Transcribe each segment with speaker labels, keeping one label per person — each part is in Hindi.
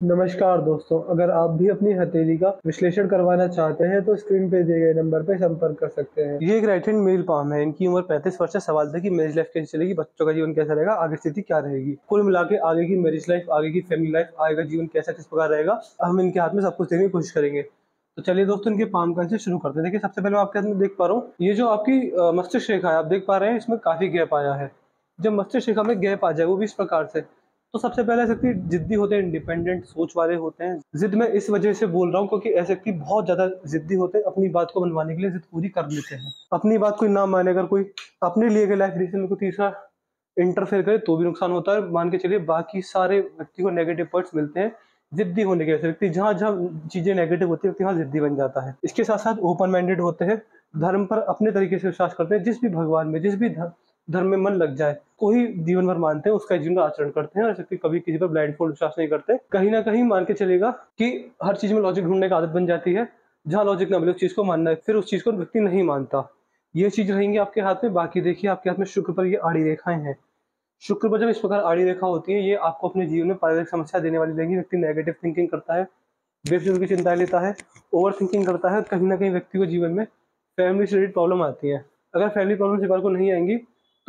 Speaker 1: नमस्कार दोस्तों, अगर आप भी अपनी हथेली का विश्लेषण करवाना चाहते हैं तो स्क्रीन पे दिए गए नंबर पे संपर्क कर सकते हैं। ये एक राइट हैंड मेल पाम है। इनकी उम्र 35 वर्ष सवाल था कि मैरिज लाइफ कैसी चलेगी? बच्चों का जीवन कैसा रहेगा? आगे स्थिति क्या रहेगी? कुल मिला के आगे की मैरिज लाइफ, आगे की फैमिली लाइफ, आगे का जीवन कैसा, किस प्रकार रहेगा, हम इनके हाथ में सब कुछ देखने की कोशिश करेंगे। तो चलिए दोस्तों, इनके पाम का से शुरू करते हैं। देखिए, सबसे पहले आपके हाथ में देख पा रहा हूँ। ये जो आपकी मस्तिष्क रेखा है, आप देख पा रहे हैं, इसमें काफ़ी गैप आया है। जब मस्तिष्क रेखा में गैप आ जाए, वो भी इस प्रकार से। तो सबसे पहले शक्ति जिद्दी होते हैं इंडिपेंडेंट सोच वाले होते हैं। जिद मैं इस वजह से बोल रहा हूँ क्योंकि ऐसे व्यक्ति बहुत ज़्यादा जिद्दी होते हैं, अपनी बात को मनवाने के लिए जिद पूरी कर लेते हैं। अपनी बात कोई ना माने, अगर कोई अपने लिए गए लाइफ डिसीज़न कोई तीसरा इंटरफेयर करे तो भी नुकसान होता है। मान के चलिए, बाकी सारे व्यक्ति को नेगेटिव पॉइंट्स मिलते हैं, जिद्दी होने के वजह व्यक्ति जहाँ जहाँ चीज़ें नेगेटिव होती है व्यक्ति वहाँ जिद्दी बन जाता है। इसके साथ साथ ओपन माइंडेड होते हैं, धर्म पर अपने तरीके से विश्वास करते हैं, जिस भी भगवान में, जिस भी धर्म में मन लग जाए कोई जीवन भर मानते हैं, उसका जीवन का आचरण करते हैं, और कभी किसी पर ब्लाइंड फोल्ड विश्वास नहीं करते। कहीं ना कहीं मान के चलेगा कि हर चीज़ में लॉजिक ढूँढने की आदत बन जाती है, जहाँ लॉजिक ना मिले उस चीज़ को मानना है, फिर उस चीज़ को व्यक्ति नहीं मानता। ये चीज़ रहेंगी आपके हाथ में, बाकी देखिए आपके हाथ में शुक्र पर ये आड़ी रेखाएँ हैं। शुक्र पर जब इस प्रकार आड़ी रेखा होती है, ये आपको अपने जीवन में पारिवारिक समस्या देने वाली रहेगी, व्यक्ति नेगेटिव थिंकिंग करता है, बेफिजुल की चिंताएँ लेता है ओवर थिंकिंग करता है कहीं ना कहीं व्यक्ति को जीवन में फैमिली से रिलेटेड प्रॉब्लम आती है। अगर फैमिली प्रॉब्लम से को नहीं आएँगी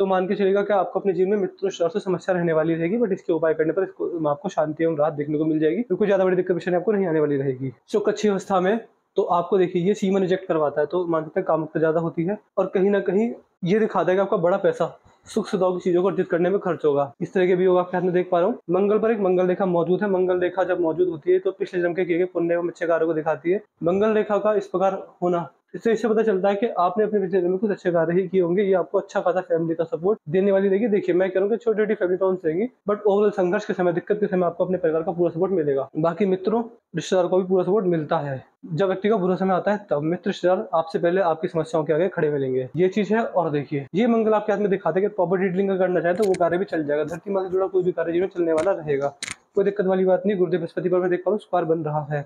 Speaker 1: तो मान के चलेगा कि आपको अपने जीवन में मित्र से समस्या रहने वाली रहेगी बट इसके उपाय करने पर इसको आपको शांति एवं राहत देखने को मिल जाएगी। क्योंकि ज़्यादा बड़ी दिक्कत परेशानी आपको नहीं आने वाली रहेगी। शुक अच्छी अवस्था में तो आपको देखिए, ये सीमा रिजेक्ट करवाता है तो मान सकते हैं काम ज़्यादा होती है, और कहीं ना कहीं ये दिखाता है कि आपका बड़ा पैसा सुख सुधाव की चीज़ों को अर्जित करने में खर्च होगा। इस तरह के भी होगा आपके देख पा रहा हूँ। मंगल पर एक मंगल रेखा मौजूद है। मंगल रेखा जब मौजूद होती है तो पिछले जन्म के किए गए पुण्य एवं अच्छे कार्यों को दिखाती है। मंगल रेखा का इस प्रकार होना इससे इससे पता चलता है कि आपने अपने पिछले में कुछ अच्छे कार्य ही किए होंगे, ये आपको अच्छा खासा फैमिली का सपोर्ट देने वाली रहेगी। देखिए, मैं कह रहा हूँ छोटी छोटी फैमिली प्रॉब्लम्स रहेंगी बट ओवरऑल संघर्ष के समय, दिक्कत के समय आपको अपने परिवार का पूरा सपोर्ट मिलेगा। बाकी मित्रों, रिश्तेदार को भी पूरा सपोर्ट मिलता है। जब व्यक्ति का बुरा समय आता है, तब मित्र, रिश्तेदार आपसे पहले आपकी समस्याओं के आगे खड़े मिलेंगे। ये चीज़ है और देखिए, ये मंगल आपके हाथ में दिखाते हैं कि प्रॉपर्टी डीलिंग करना चाहे तो वो कार्य भी चल जाएगा। धरती माँ से जुड़ा कोई भी कार्य जीवन चलने वाला रहेगा। कोई दिक्कत वाली बात नहीं, गुरुदेव बृहस्पति पर मैं देख पा रहा हूँ स्क्वायर बन रहा है।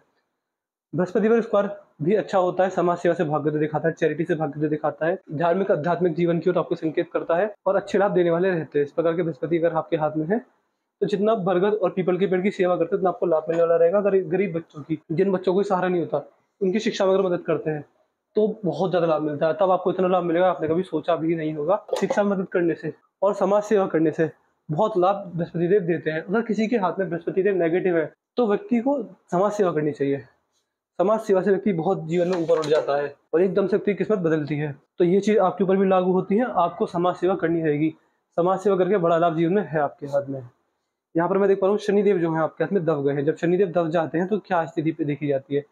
Speaker 1: बृहस्पति पर स्क्वायर भी अच्छा होता है, समाज सेवा से भाग्य दिखाता है, चैरिटी से भाग्य दिखाता है, धार्मिक, आध्यात्मिक जीवन की ओर आपको संकेत करता है और अच्छे लाभ देने वाले रहते हैं। इस प्रकार के बृहस्पति अगर आपके हाथ में है तो जितना बरगद और पीपल के पेड़ की सेवा करते हैं, उतना आपको लाभ मिलने वाला रहेगा। गरीब बच्चों की, जिन बच्चों को सहारा नहीं होता, उनकी शिक्षा में अगर मदद करते हैं तो बहुत ज़्यादा लाभ मिलता है। तब आपको इतना लाभ मिलेगा, आपने कभी सोचा भी नहीं होगा। शिक्षा में मदद करने से और समाज सेवा करने से बहुत लाभ बृहस्पति देव देते हैं। अगर किसी के हाथ में बृहस्पति देव नेगेटिव है तो व्यक्ति को समाज सेवा करनी चाहिए। समाज सेवा से व्यक्ति बहुत जीवन में ऊपर उठ जाता है और एकदम से व्यक्ति किस्मत बदलती है। तो ये चीज़ आपके ऊपर भी लागू होती है, आपको समाज सेवा करनी रहेगी। समाज सेवा करके बड़ा लाभ जीवन में है आपके हाथ में। यहाँ पर मैं देख पा रहा हूँ शनिदेव जो है आपके हाथ में दब गए हैं। जब शनिदेव दब जाते हैं तो क्या स्थिति पे देखी जाती है?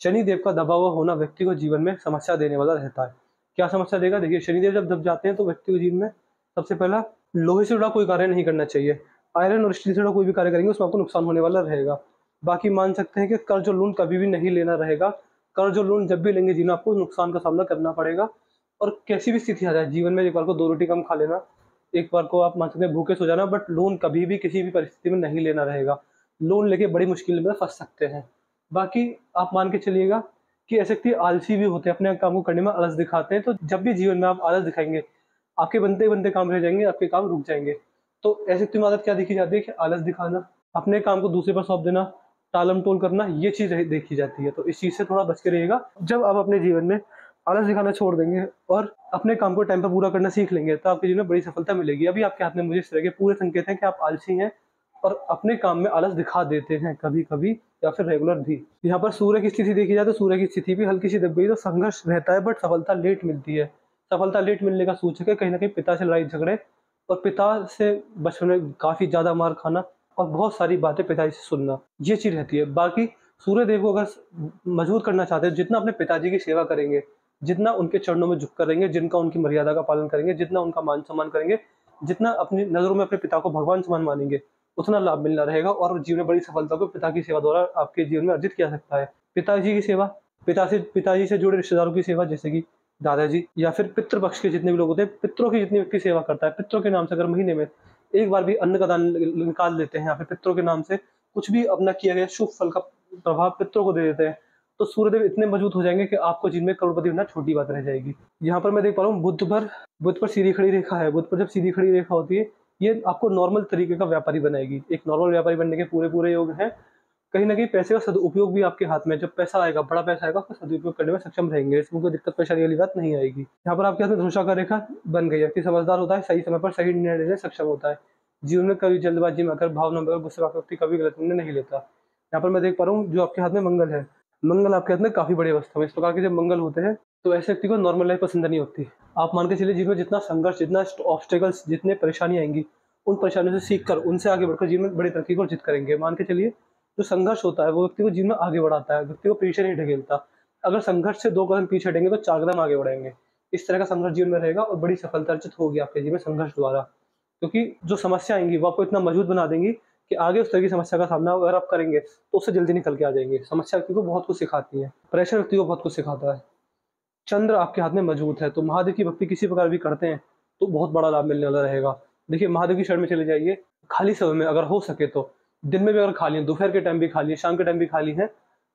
Speaker 1: शनिदेव का दबा हुआ होना व्यक्ति को जीवन में समस्या देने वाला रहता है। क्या समस्या देगा? देखिए, शनिदेव जब दब जाते हैं तो व्यक्ति को जीवन में सबसे पहला, लोहे से जुड़ा कोई कार्य नहीं करना चाहिए। आयरन और स्टील से जुड़ा कोई भी कार्य करेंगे, उसमें आपको नुकसान होने वाला रहेगा। बाकी मान सकते हैं कि कर्ज और लोन कभी भी नहीं लेना रहेगा। कर्ज और लोन जब भी लेंगे जीवन आपको नुकसान का सामना करना पड़ेगा। और कैसी भी स्थिति आ जाए, जीवन में एक बार को दो रोटी कम खा लेना, एक बार को आप मान सकते हैं भूखे सो जाना बट लोन कभी भी किसी भी परिस्थिति में नहीं लेना रहेगा। लोन लेके बड़ी मुश्किल में फंस सकते हैं। बाकी आप मान के चलिएगा कि ऐसे व्यक्ति आलसी भी होते हैं, अपने काम को करने में आलस दिखाते हैं तो जब भी जीवन में आप आलस दिखाएँगे, आपके बनते बनते काम रह जाएँगे, आपके काम रुक जाएँगे। तो ऐसे व्यक्ति में आदत क्या देखी जाती है कि आलस दिखाना, अपने काम को दूसरे पर सौंप देना टालम टोल करना ये चीज़ देखी जाती है। तो इस चीज़ से थोड़ा बच के रहिएगा। जब आप अपने जीवन में आलस दिखाना छोड़ देंगे और अपने काम को टाइम पर पूरा करना सीख लेंगे तो आपके जीवन में बड़ी सफलता मिलेगी। अभी आपके हाथ में मुझे इस तरह के पूरे संकेत हैं कि आप आलसी हैं और अपने काम में आलस दिखा देते हैं कभी कभी या फिर रेगुलर भी। यहाँ पर सूर्य की स्थिति देखी जाए तो सूर्य की स्थिति भी हल्की सी दब गई तो संघर्ष रहता है बट सफलता लेट मिलती है। सफलता लेट मिलने का सूचक है, कहीं ना कहीं पिता से लड़ाई झगड़े और पिता से बचपन में काफ़ी ज़्यादा मार खाना। और बहुत सारी बातें पिताजी से सुनना। ये चीज़ रहती है। बाकी सूर्य देव को अगर मज़बूत करना चाहते हैं, जितना अपने पिताजी की सेवा करेंगे, जितना उनके चरणों में झुक करेंगे, जिनका उनकी मर्यादा का पालन करेंगे, जितना उनका मान सम्मान करेंगे, जितना अपनी नज़रों में अपने पिता को भगवान समान मानेंगे, उतना लाभ मिलना रहेगा और जीवन में बड़ी सफलता को पिता की सेवा द्वारा आपके जीवन में अर्जित किया सकता है। पिताजी की सेवा पिता से पिताजी से जुड़े रिश्तेदारों की सेवा, जैसे कि दादाजी या फिर पितृपक्ष के जितने भी लोग होते हैं, पितरों की जितनी व्यक्ति सेवा करता है, पितरों के नाम से अगर महीने में एक बार भी अन्न का दान निकाल देते हैं या फिर पितरों के नाम से कुछ भी अपना किया गया शुभ फल का प्रभाव पितरों को दे देते हैं। तो सूर्यदेव इतने मज़बूत हो जाएँगे कि आपको जिनमें करोड़पति होना छोटी बात रह जाएगी। यहाँ पर मैं देख पा रहा हूँ बुद्ध पर बुद्ध पर सीधी खड़ी रेखा है। बुद्ध पर जब सीधी खड़ी रेखा होती है, ये आपको नॉर्मल तरीके का व्यापारी बनाएगी। एक नॉर्मल व्यापारी बनने के पूरे पूरे योग हैं। कहीं ना कहीं पैसे का सदुपयोग भी आपके हाथ में जब पैसा आएगा, बड़ा पैसा आएगा, उसका सदुपयोग करने में सक्षम रहेंगे। इसमें कोई दिक्कत, परेशानी वाली बात नहीं आएगी। यहाँ पर आपके हाथ में धनुषा का रेखा बन गई। व्यक्ति समझदार होता है, सही समय पर सही निर्णय लेने सक्षम होता है। जीवन में कभी जल्दबाजी में अगर भावना में गुस्से व्यक्ति कभी गलत निर्णय नहीं लेता। यहाँ पर मैं देख पा रहा हूँ, जो आपके हाथ में मंगल है। मंगल आपके हाथ में काफ़ी बड़ी अवस्था में इस प्रकार के जब मंगल होते हैं तो ऐसे व्यक्ति को नॉर्मल लाइफ पसंद नहीं होती। आप मान के चलिए, जीवन में जितना संघर्ष, जितना ऑब्स्टेकल्स जितने परेशानी आएँगी, उन परेशानियों से सीख कर उनसे आगे बढ़कर जीवन में बड़ी तरक्की को जित करेंगे। मान के चलिए जो संघर्ष होता है वो व्यक्ति को जीवन में आगे बढ़ाता है, व्यक्ति को पीछे नहीं ढकेलता अगर संघर्ष से दो कदम पीछे हटेंगे तो चार कदम आगे बढ़ेंगे। इस तरह का संघर्ष जीवन में रहेगा और बड़ी सफलता अर्जित होगी आपके जीवन में संघर्ष द्वारा। क्योंकि जो समस्या आएँगी वो आपको इतना मज़बूत बना देंगी कि आगे उस तरह की समस्या का सामना अगर आप करेंगे तो उससे जल्दी निकल के आ जाएँगे। समस्या व्यक्ति को बहुत कुछ सिखाती है। प्रेशर व्यक्ति को बहुत कुछ सिखाता है। चंद्र आपके हाथ में मज़बूत है तो महादेव की भक्ति किसी प्रकार भी करते हैं तो बहुत बड़ा लाभ मिलने वाला रहेगा। देखिए, महादेव की शरण में चले जाइए। खाली समय में अगर हो सके तो। दिन में भी अगर खाली है दोपहर के टाइम भी खाली है शाम के टाइम भी खाली है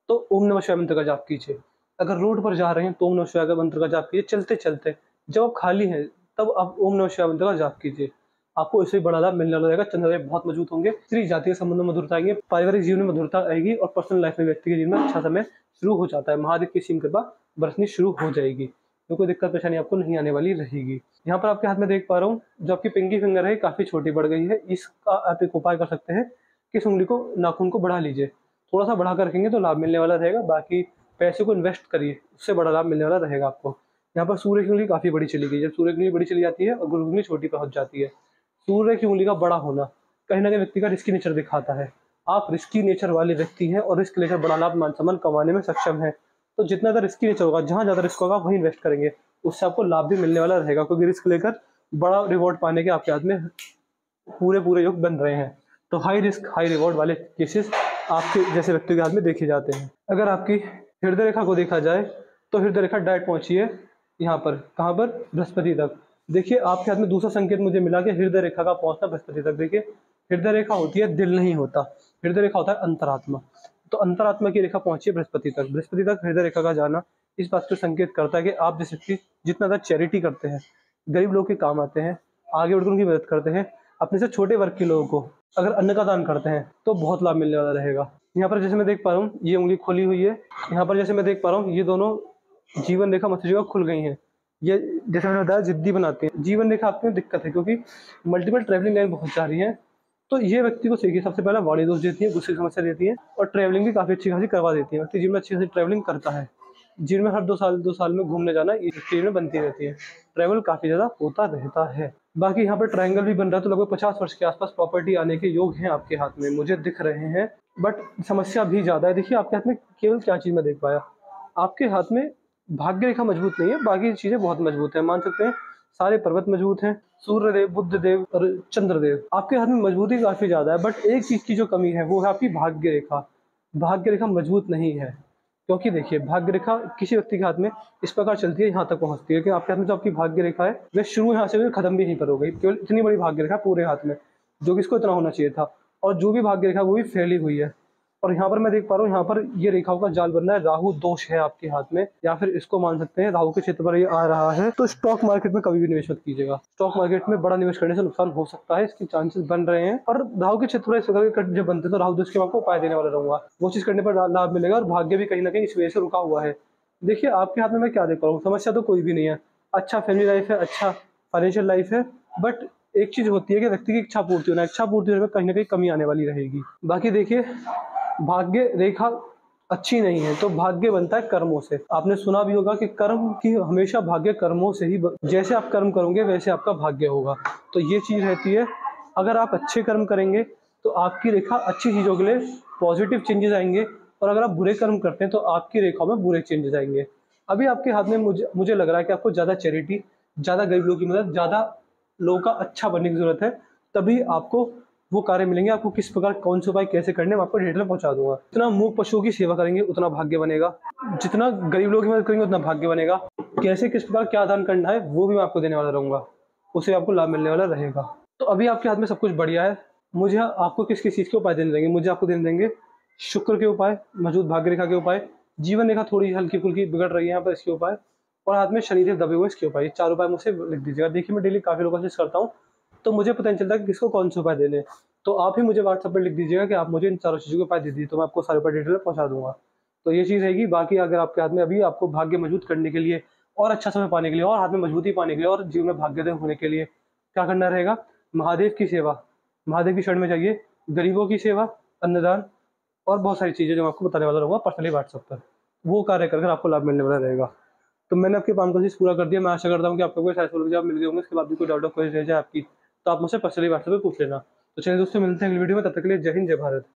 Speaker 1: तो ओम नमः शिवाय मंत्र का जाप कीजिए। अगर रोड पर जा रहे हैं तो ओम नमः शिवाय का मंत्र का जाप कीजिए, चलते चलते। जब आप खाली हैं, तब आप ओम नमः शिवाय मंत्र का जाप कीजिए। आपको इससे बड़ा लाभ मिलने वाला रहेगा बहुत मज़बूत होंगे। स्त्री जाति के संबंध में मधुरता आएँगे, पारिवारिक जीवन में मधुरता आएगी और पर्सनल लाइफ में व्यक्ति के जीवन में अच्छा समय शुरू हो जाता है। महादेव की सीम कृपा बरसनी शुरू हो जाएगी। तो कोई दिक्कत परेशानी आपको नहीं आने वाली रहेगी। यहाँ पर आपके हाथ में देख पा रहा हूँ, जो आपकी पिंकी फिंगर है, काफ़ी छोटी बढ़ गई है। इसका आप एक उपाय कर सकते हैं। कि इस उंगली को, नाखून को बढ़ा लीजिए। थोड़ा सा बढ़ा कर रखेंगे तो लाभ मिलने वाला रहेगा, बाकी पैसे को इन्वेस्ट करिए, उससे बड़ा लाभ मिलने वाला रहेगा आपको। यहाँ पर सूर्य की उंगली काफ़ी बड़ी चली गई जब सूर्य की उंगली बड़ी चली जाती है और गुरु उंगली छोटी पहुँच जाती है, सूर्य की उंगली का बड़ा होना कहीं ना कहीं व्यक्ति का रिस्की नेचर दिखाता है। आप रिस्की नेचर वाले व्यक्ति हैं और रिस्क लेकर बड़ा लाभ मान सम्मान कमाने में सक्षम है। तो जितना ज़्यादा रिस्की नेचर होगा, जहाँ ज़्यादा रिस्क होगा, वहीं इन्वेस्ट करेंगे। उससे आपको लाभ भी मिलने वाला रहेगा, क्योंकि रिस्क लेकर बड़ा रिवॉर्ड पाने के आपके हाथ में पूरे पूरे योग बन रहे हैं। तो हाई रिस्क हाई रिवॉर्ड वाले केसेस आपके जैसे व्यक्ति के हाथ में देखे जाते हैं। अगर आपकी हृदय रेखा को देखा जाए तो हृदय रेखा डायरेक्ट पहुँची है यहाँ पर। कहाँ पर? बृहस्पति तक। देखिए, आपके हाथ में दूसरा संकेत मुझे मिला कि हृदय रेखा का पहुँचना बृहस्पति तक। देखिए हृदय रेखा होती है, दिल नहीं होता। हृदय रेखा होता है अंतरात्मा। तो अंतरात्मा की रेखा पहुँची है बृहस्पति तक। बृहस्पति तक हृदय रेखा का जाना इस बात को संकेत करता है कि आप जैसे जितना ज़्यादा चैरिटी करते हैं, गरीब लोग के काम आते हैं, आगे बढ़कर उनकी मदद करते हैं, अपने से छोटे वर्ग के लोगों को अगर अन्न का दान करते हैं तो बहुत लाभ मिलने वाला रहेगा। यहाँ पर जैसे मैं देख पा रहा हूँ, ये उंगली खुली हुई है। यहाँ पर जैसे मैं देख पा रहा हूँ, ये दोनों जीवन रेखा मस्तिष्क खुल गई हैं। ये जैसे मैंने बताया, जिद्दी बनाते हैं। जीवन रेखा आपके दिक्कत है, क्योंकि मल्टीपल ट्रैवलिंग लाइन बहुत जा रही है। तो ये व्यक्ति को सीखिए सबसे पहले बॉडी दोष देती है गुस्से की समस्या देती है, और ट्रैवलिंग भी काफ़ी अच्छी खासी करवा देती है। व्यक्ति जीवन में अच्छी खासी ट्रैवलिंग करता है। जीवन में हर दो साल दो साल में घूमने जाना ये में बनती रहती है। ट्रैवल काफ़ी ज़्यादा होता रहता है। बाकी यहाँ पर ट्रायंगल भी बन रहा है तो लगभग पचास वर्ष के आसपास प्रॉपर्टी आने के योग हैं आपके हाथ में, मुझे दिख रहे हैं। बट समस्या भी ज़्यादा है। देखिए, आपके हाथ में केवल क्या चीज़ मैं देख पाया? आपके हाथ में भाग्य रेखा मज़बूत नहीं है, बाकी चीज़ें बहुत मज़बूत है। मान सकते हैं, सारे पर्वत मज़बूत हैं सूर्य देव बुद्ध देव और चंद्रदेव। आपके हाथ में मजबूती काफ़ी ज़्यादा है बट एक चीज़ की जो कमी है, वो है आपकी भाग्य रेखा। भाग्य रेखा मज़बूत नहीं है। क्योंकि देखिए भाग्य रेखा किसी व्यक्ति के हाथ में इस प्रकार चलती है, यहाँ तक पहुँचती है लेकिन आपके हाथ में जो आपकी भाग्य रेखा है, वह शुरू यहाँ से खत्म भी नहीं पर हो गई केवल इतनी बड़ी भाग्य रेखा पूरे हाथ में, जो कि इसको इतना होना चाहिए था। और जो भी भाग्य रेखा वो भी फैली हुई है। और यहाँ पर मैं देख पा रहा हूँ, यहाँ पर ये रेखाओं का जाल बन रहा है। राहु दोष है आपके हाथ में, या फिर इसको मान सकते हैं, राहु के क्षेत्र पर ये आ रहा है। तो स्टॉक मार्केट में कभी भी निवेश मत कीजिएगा। स्टॉक मार्केट में बड़ा निवेश करने से नुकसान हो सकता है, इसके चांसेस बन रहे हैं। और राहु के क्षेत्र पर जब बनते हैं तो राहु दोष के आपको उपाय देने वाला रहूँगा। वो चीज़ करने पर लाभ मिलेगा और भाग्य भी कहीं ना कहीं इस वजह से रुका हुआ है। देखिए, आपके हाथ में मैं क्या देख पा रहा हूँ, समस्या तो कोई भी नहीं है। अच्छा फैमिली लाइफ है अच्छा फाइनेंशियल लाइफ है बट एक चीज़ होती है कि व्यक्ति की इच्छा पूर्ति होना, इच्छा पूर्ति होने में कहीं ना कहीं कमी आने वाली रहेगी। बाकी देखिए भाग्य रेखा अच्छी नहीं है तो भाग्य बनता है कर्मों से। आपने सुना भी होगा कि कर्म की हमेशा भाग्य कर्मों से ही जैसे आप कर्म करोगे, वैसे आपका भाग्य होगा। तो ये चीज़ रहती है, अगर आप अच्छे कर्म करेंगे तो आपकी रेखा अच्छी चीज़ों के लिए पॉजिटिव चेंजेस आएँगे, और अगर आप बुरे कर्म करते हैं तो आपकी रेखाओं में बुरे चेंजेस आएँगे। अभी आपके हाथ में मुझे मुझे लग रहा है कि आपको ज़्यादा चैरिटी ज़्यादा गरीब लोगों की मदद, ज़्यादा लोगों का अच्छा बनने की ज़रूरत है, तभी आपको वो कार्य मिलेंगे, आपको किस प्रकार, कौन से उपाय, कैसे करने आपको डिटेल में पहुँचा दूँगा। जितना मूक पशुओं की सेवा करेंगे, उतना भाग्य बनेगा। जितना गरीब लोगों की मदद करेंगे, उतना भाग्य बनेगा। कैसे, किस प्रकार, क्या दान करना है, वो भी मैं आपको देने वाला रहूँगा। उसे आपको लाभ मिलने वाला रहेगा। तो अभी आपके हाथ में सब कुछ बढ़िया है। मुझे आपको किस किस चीज़ के उपाय देने देंगे? मुझे आपको देने देंगे शुक्र के उपाय, मज़बूत भाग्य रेखा के उपाय। जीवन रेखा थोड़ी हल्की फुल्की बिगड़ रही है यहाँ पर इसके उपाय। और हाथ में शनिदेव दबे हुए इसके उपाय। चार उपाय मुझसे लिख दीजिएगा। देखिए, मैं डेली काफ़ी लोगों से करता हूँ। तो मुझे पता नहीं चलता कि किसको कौन से उपाय देने तो आप ही मुझे व्हाट्सएप पर लिख दीजिएगा कि आप मुझे इन चारों चीज़ों के उपाय दे दीजिए तो मैं आपको सारे उपाय डिटेल पहुँचा दूँगा। तो ये चीज़ रहेगी, बाकी अगर आपके हाथ में अभी आपको भाग्य मज़बूत करने के लिए और अच्छा समय पाने के लिए और हाथ में मजबूती पाने के लिए और जीवन में भाग्योदय होने के लिए क्या करना रहेगा? महादेव की सेवा। महादेव की शरण में जाइए। गरीबों की सेवा, अन्नदान और बहुत सारी चीज़ें जो मैं आपको बताने वाला रहूँगा पर्सनली व्हाट्सएप पर। वो कार्य कर आपको लाभ मिलने वाला रहेगा। तो मैंने आपके काम कोशिश पूरा कर दिया। मैं आशा करता हूँ कि आपको कोई साइंस जॉब मिल गए होंगे। इसके बाद भी कोई डाउट कोई रह जाए आपकी तो आप मुझसे पर्सनली व्हाट्सएप पर पूछ लेना। तो चलिए दोस्तों, मिलते हैं अगली वीडियो में, तब तक के लिए जय हिंद, जय भारत।